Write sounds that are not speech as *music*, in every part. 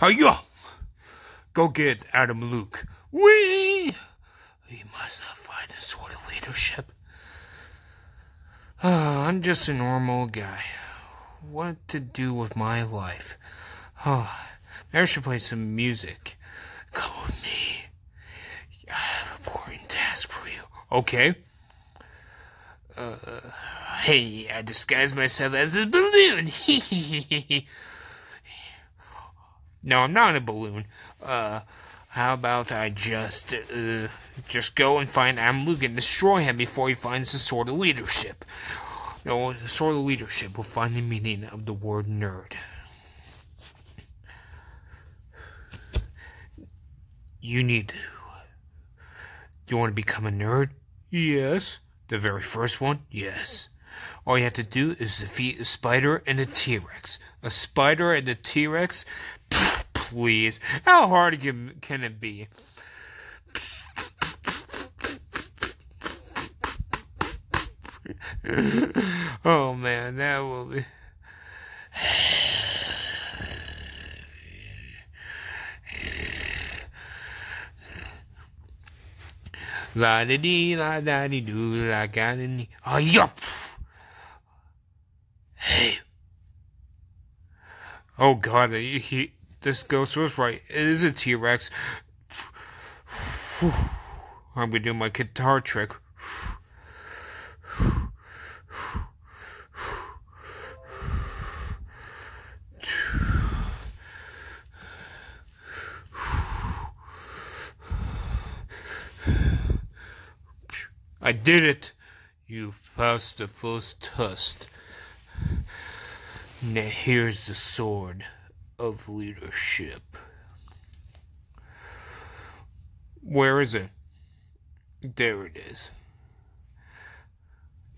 Hiya! Go get Adam Luke. We. We must not find a Sword of leadership. Uh, I'm just a normal guy. What to do with my life? Oh, I should play some music. Come with me. I have an important task for you. Okay. Uh, hey, I disguised myself as a balloon. *laughs* no, I'm not in a balloon. Uh, how about I just, uh, just go and find Adam Luke and destroy him before he finds the Sword of Leadership? No, the Sword of Leadership will find the meaning of the word nerd. You need to. You want to become a nerd? Yes. The very first one? Yes. All you have to do is defeat a spider and a T Rex. A spider and a T Rex? Please. How hard can it be? oh man, that will be. La di dee, la da di do, la ga di Oh, yup! Hey. Oh god, he, this ghost was right. It is a T Rex. *sighs* I'm gonna do my guitar trick. I did it! You passed the first test. Now here's the sword of leadership. Where is it? There it is.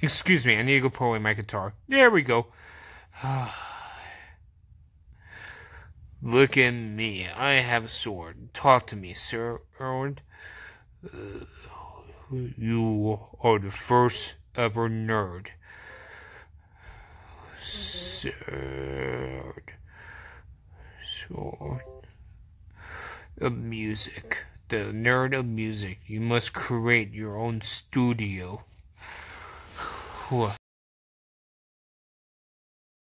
Excuse me, I need to go pull away my guitar. There we go. *sighs* Look at me. I have a sword. Talk to me, Sir Erwin. Uh, you are the first ever nerd. Sword. Sword. Of music. The nerd of music. You must create your own studio. What?